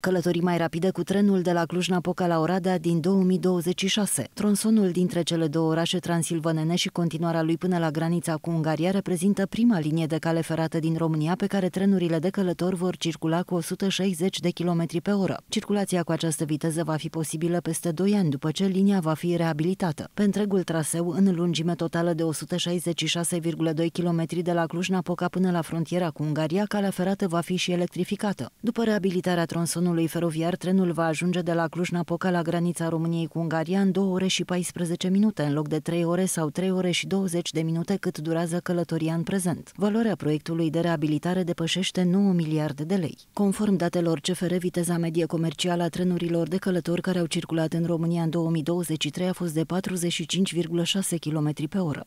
Călătorii mai rapide cu trenul de la Cluj-Napoca la Oradea din 2026. Tronsonul dintre cele două orașe transilvanene și continuarea lui până la granița cu Ungaria reprezintă prima linie de cale ferată din România pe care trenurile de călători vor circula cu 160 de km pe oră. Circulația cu această viteză va fi posibilă peste 2 ani după ce linia va fi reabilitată. Pe întregul traseu, în lungime totală de 166,2 km de la Cluj-Napoca până la frontiera cu Ungaria, calea ferată va fi și electrificată. După reabilitarea tronsonului stațiunului feroviar, trenul va ajunge de la Cluj-Napoca la granița României cu Ungaria în 2 ore și 14 minute, în loc de 3 ore sau 3 ore și 20 de minute cât durează călătoria în prezent. Valoarea proiectului de reabilitare depășește 9 miliarde de lei. Conform datelor CFR, viteza medie comercială a trenurilor de călători care au circulat în România în 2023 a fost de 45,6 km pe oră.